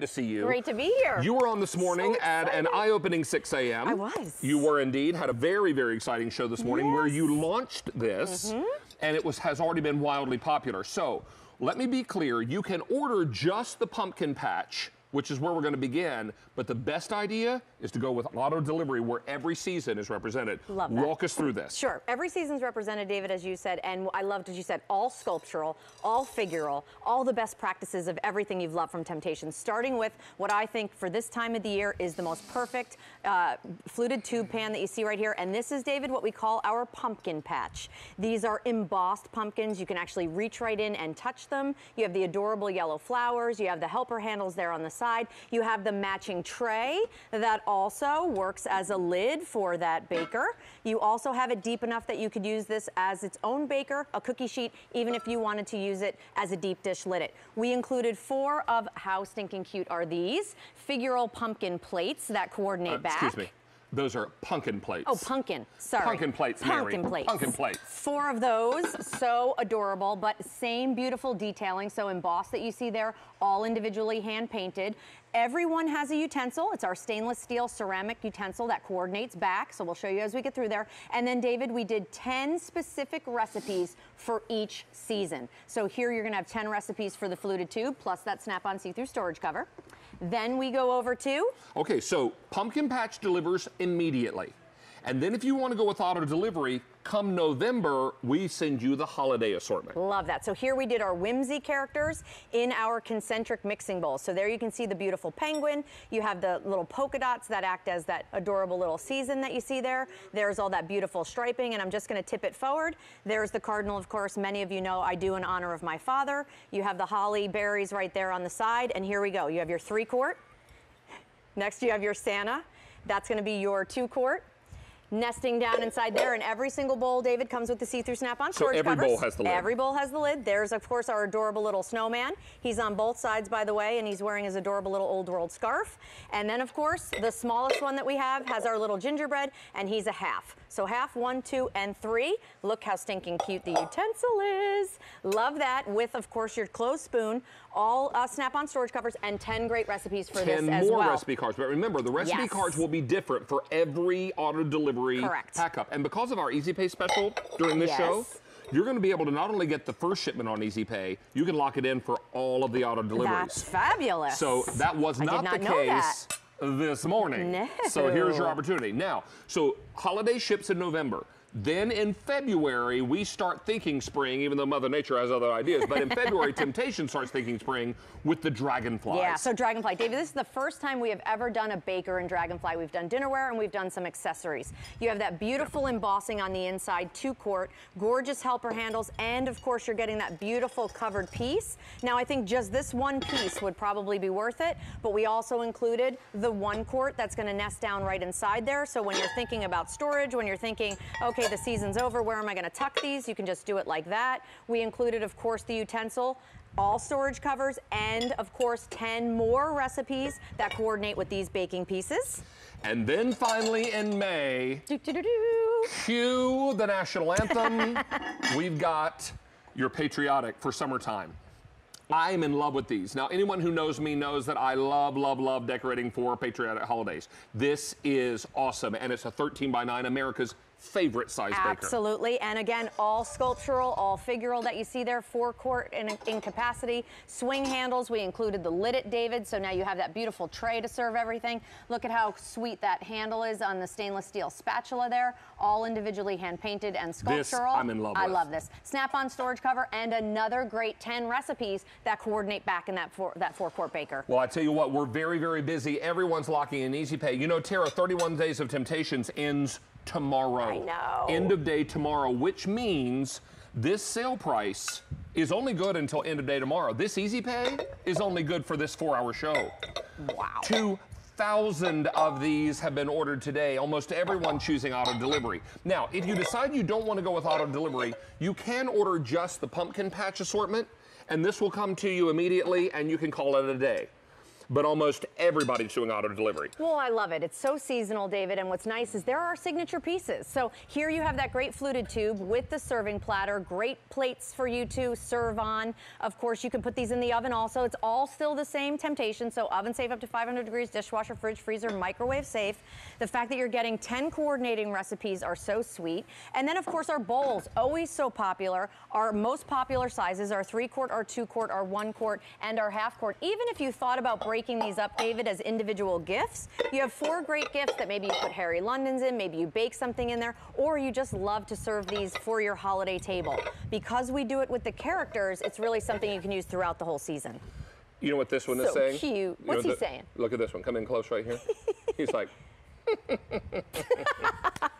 to see you. Great to be here. You were on this morning So at an eye-opening 6 a.m. I was. You were indeed. Had a very, very exciting show this morning where you launched this, Mm-hmm. and it was has already been wildly popular. So let me be clear: you can order just the pumpkin patch. Which is where we're going to begin, but the best idea is to go with auto delivery where every season is represented. Love that. Walk us through this. Sure. Every season's represented, David, as you said, and I loved as you said. All sculptural, all figural, all the best practices of everything you've loved from Temptation. Starting with what I think for this time of the year is the most perfect uh, fluted tube pan that you see right here, and this is David what we call our pumpkin patch. These are embossed pumpkins. You can actually reach right in and touch them. You have the adorable yellow flowers. You have the helper handles there on the side. You have the matching tray that also works as a lid for that baker. You also have it deep enough that you could use this as its own baker, a cookie sheet, even if you wanted to use it as a deep dish lid. It. We included four of how stinking cute are these figural pumpkin plates that coordinate Uh, back. excuse me. Those are pumpkin plates. Oh, pumpkin. Sorry. Pumpkin plates, Mary. Pumpkin plates. Pumpkin plates. Four of those, so adorable, but same beautiful detailing. So embossed that you see there, all individually hand painted. Everyone has a utensil. It's our stainless steel ceramic utensil that coordinates back. So we'll show you as we get through there. And then, David, we did 10 specific recipes for each season. So here you're gonna have 10 recipes for the fluted tube, plus that snap-on see-through storage cover. Then we go over to Okay, so pumpkin patch delivers immediately. And then if you want to go with auto delivery, come November, we send you the holiday assortment. Love that. So here we did our whimsy characters in our concentric mixing bowl. So there you can see the beautiful penguin. You have the little polka dots that act as that adorable little season that you see there. There's all that beautiful striping, and I'm just going to tip it forward. There's the cardinal, of course. Many of you know I do in honor of my father. You have the holly berries right there on the side, and here we go. You have your three quart. Next, you have your Santa. That's going to be your two quart. Nesting down inside there, and every single bowl, David, comes with the see-through snap-on So storage every covers. bowl has the lid. Every bowl has the lid. There's, of course, our adorable little snowman. He's on both sides, by the way, and he's wearing his adorable little old world scarf. And then, of course, the smallest one that we have has our little gingerbread, and he's a half. So half, one, two, and three. Look how stinking cute the utensil is. Love that with, of course, your closed spoon, all uh, snap-on storage covers, and 10 great recipes for 10 this as well. 10 more recipe cards. But remember, the recipe Yes. cards will be different for every auto delivery Correct. pack up. And because of our Easy Pay special during this show, Yes. you're going to be able to not only get the first shipment on Easy Pay, you can lock it in for all of the auto deliveries. That's fabulous. So that was not, not the case this morning. So here's your opportunity. Now, so holiday ships in November. Then in February, we start thinking spring, even though Mother Nature has other ideas. But in February, Temptation starts thinking spring with the dragonfly. Yeah, so Dragonfly. David, this is the first time we have ever done a baker in Dragonfly. We've done dinnerware and we've done some accessories. You have that beautiful embossing on the inside, two quart, gorgeous helper handles, and of course you're getting that beautiful covered piece. Now I think just this one piece would probably be worth it, but we also included the one quart that's gonna nest down right inside there. So when you're thinking about storage, when you're thinking, okay, the season's over, where am I gonna tuck these? You can just do it like that. We included, of course, the utensil all storage covers, and of course, 10 more recipes that coordinate with these baking pieces. And then finally in May, Do-do-do-do. cue the national anthem. We've got your patriotic for summertime. I'm in love with these. Now, anyone who knows me knows that I love, love, love decorating for patriotic holidays. This is awesome, and it's a 13 by 9, America's favorite size baker. Absolutely. And again, all sculptural, all figural that you see there, four quart in, in capacity. Swing handles, we included the lid at David, so now you have that beautiful tray to serve everything. Look at how sweet that handle is on the stainless steel spatula there, all individually hand painted and sculptural. This. I'm in love I with. love this. Snap-on storage cover and another great 10 recipes that coordinate back in that four, that four quart baker. Well, I tell you what, we're very, very busy. Everyone's locking in Easy Pay. You know, Tara, 31 Days of Temptations ends tomorrow. I know. End of day tomorrow, which means this sale price is only good until end of day tomorrow. This Easy Pay is only good for this four hour show. Wow. 2,000 of these have been ordered today, almost everyone choosing auto delivery. Now, if you decide you don't want to go with auto delivery, you can order just the pumpkin patch assortment, and this will come to you immediately and you can call it a day. But almost everybody's doing auto delivery. Well, I love it. It's so seasonal, David. And what's nice is there are signature pieces. So here you have that great fluted tube with the serving platter, great plates for you to serve on. Of course, you can put these in the oven also. It's all still the same temptation. So oven safe up to 500 degrees, dishwasher, fridge, freezer, microwave safe. The fact that you're getting 10 coordinating recipes are so sweet. And then, of course, our bowls, always so popular. Our most popular sizes are three quart, our two quart, our one quart, and our half quart. Even if you thought about breaking these up, David, as individual gifts, you have four great gifts that maybe you put Harry London's in, maybe you bake something in there, or you just love to serve these for your holiday table. Because we do it with the characters, it's really something you can use throughout the whole season. You know what this one is So saying? cute. You What's he the- saying? Look at this one. Come in close right here. He's like.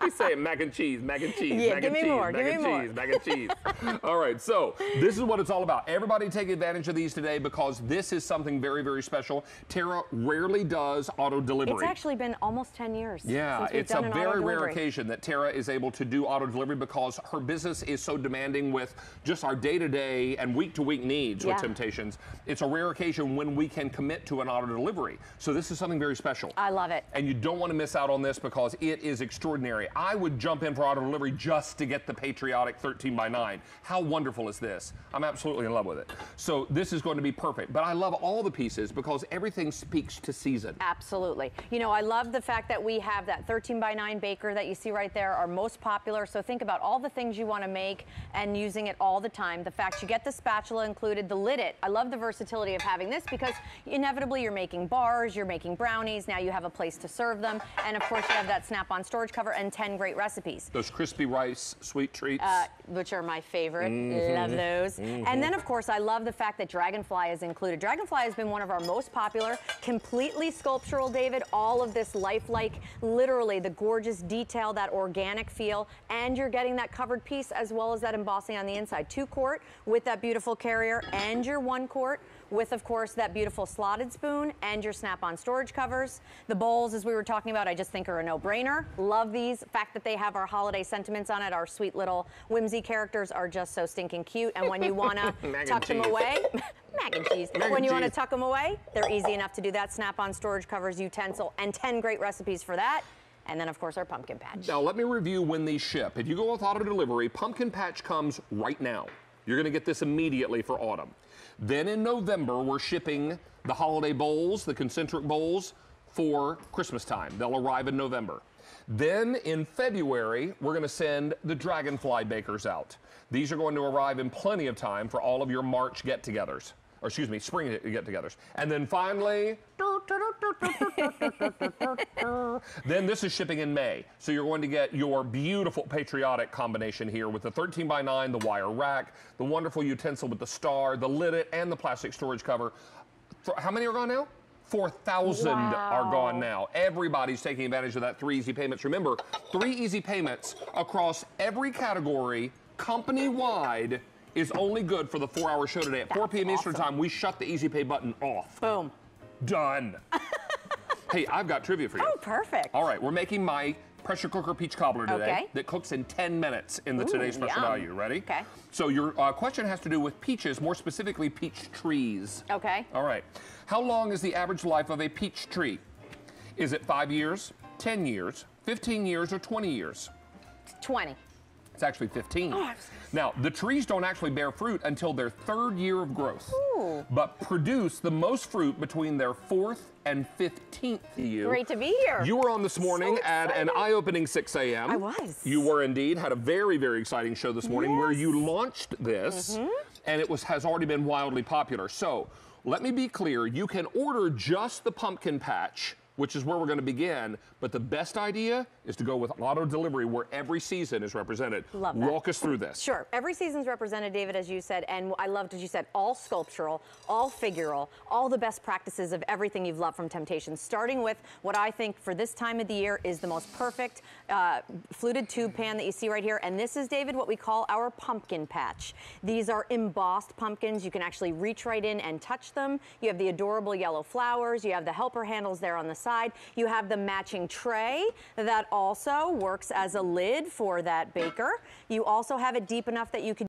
He's saying mac and cheese, mac and cheese, Yeah, mac give and me cheese, more, mac give and me more. cheese, mac and cheese. All right, so this is what it's all about. Everybody take advantage of these today because this is something very, very special. Tara rarely does auto delivery. It's actually been almost 10 years. Yeah, it's a very rare occasion that Tara is able to do auto delivery because her business is so demanding with just our day to day and week to week needs Yeah. with Temptations. It's a rare occasion when we can commit to an auto delivery. So this is something very special. I love it. And you don't want to miss out on this because it is extraordinary. I would jump in for auto delivery just to get the patriotic 13 by 9. How wonderful is this? I'm absolutely in love with it. So this is going to be perfect. But I love all the pieces because everything speaks to season. Absolutely. You know, I love the fact that we have that 13 by 9 baker that you see right there, our most popular. So think about all the things you want to make and using it all the time. The fact you get the spatula included, the lid it. I love the versatility of having this because inevitably you're making bars, you're making brownies, now you have a place to serve them. And of course, you have that snap on storage cover and 10 great recipes. Those crispy rice sweet treats. Uh, which are my favorite. Mm-hmm. Love those. And then, of course, I love the fact that Dragonfly is included. Dragonfly has been one of our most popular, completely sculptural, David. All of this lifelike, literally the gorgeous detail, that organic feel, and you're getting that covered piece as well as that embossing on the inside. Two quart with that beautiful carrier, and your one quart with, of course, that beautiful slotted spoon and your snap-on storage covers. The bowls, as we were talking about, I just think are a no-brainer. Love these. fact that they have our holiday sentiments on it, our sweet little whimsy characters are just so stinking cute. And when you want to tuck them away, mac and cheese. Mac when and you want to tuck them away, they're easy enough to do that. Snap-on storage covers, utensil, and 10 great recipes for that. And then, of course, our pumpkin patch. Now, let me review when these ship. If you go with auto delivery, Pumpkin Patch comes right now. You're going to get this immediately for autumn. Then in November, we're shipping the holiday bowls, the concentric bowls, for Christmas time. They'll arrive in November. Then in February, we're going to send the Dragonfly bakers out. These are going to arrive in plenty of time for all of your March get togethers. Or excuse me, spring get togethers. And then finally, then this is shipping in May. So you're going to get your beautiful patriotic combination here with the 13 by 9, the wire rack, the wonderful utensil with the star, the lid it, and the plastic storage cover. How many are gone now? 4,000 are gone now. Everybody's taking advantage of that three easy payments. Remember, three easy payments across every category, company wide, is only good for the four hour show today. At 4 That's p.m. Eastern. Time, we shut the easy pay button off. Boom. Done. hey, I've got trivia for you. Oh, perfect. All right, we're making my pressure cooker peach cobbler today Okay. that cooks in 10 minutes in the Ooh, today's special yum. value. Ready? Okay. So your uh, question has to do with peaches, more specifically peach trees. Okay. All right. How long is the average life of a peach tree? Is it five years, 10 years, 15 years, or 20 years? 20. It's actually 15. Oh, now, the trees don't actually bear fruit until their third year of growth, Ooh. but produce the most fruit between their fourth and 15th year. Great to be here. You were on this morning So at an eye-opening 6 a.m. I was. You were indeed. Had a very, very exciting show this morning where you launched this, Mm-hmm. and it was has already been wildly popular. So let me be clear: you can order just the pumpkin patch. Which is where we're going to begin. But the best idea is to go with auto delivery where every season is represented. Love that. Walk us through this. Sure. Every season's represented, David, as you said, and I loved as you said. All sculptural, all figural, all the best practices of everything you've loved from Temptation. Starting with what I think for this time of the year is the most perfect uh, fluted tube pan that you see right here, and this is, David, what we call our pumpkin patch. These are embossed pumpkins. You can actually reach right in and touch them. You have the adorable yellow flowers. You have the helper handles there on the side. You have the matching tray that also works as a lid for that baker. You also have it deep enough that you can